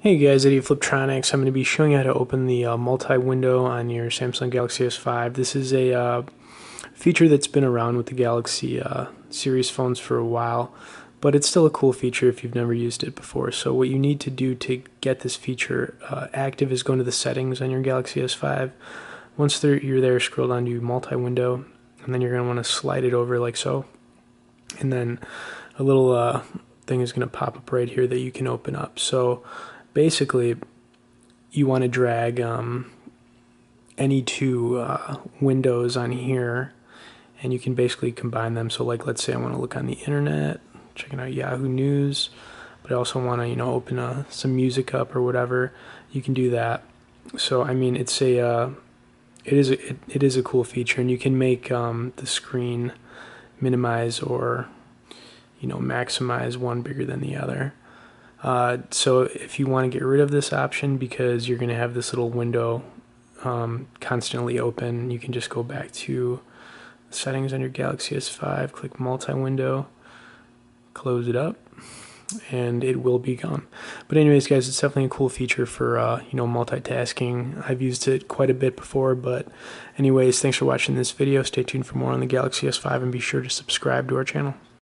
Hey guys, Eddie Fliptroniks. I'm going to be showing you how to open the uh, multi-window on your Samsung Galaxy S5. This is a uh, feature that's been around with the Galaxy uh, series phones for a while, but it's still a cool feature if you've never used it before. So what you need to do to get this feature uh, active is go into the settings on your Galaxy S5. Once you're there, scroll down to multi-window, and then you're going to want to slide it over like so. And then a little uh, thing is going to pop up right here that you can open up. So basically you want to drag um, any two uh, windows on here and you can basically combine them. So like let's say I want to look on the internet checking out Yahoo News but I also want to you know open uh, some music up or whatever you can do that. So I mean it's a uh, it is a, it, it is a cool feature and you can make um, the screen minimize or you know maximize one bigger than the other uh, so if you want to get rid of this option because you're going to have this little window um, constantly open, you can just go back to settings on your Galaxy S5, click multi-window, close it up, and it will be gone. But anyways, guys, it's definitely a cool feature for uh, you know multitasking. I've used it quite a bit before, but anyways, thanks for watching this video. Stay tuned for more on the Galaxy S5 and be sure to subscribe to our channel.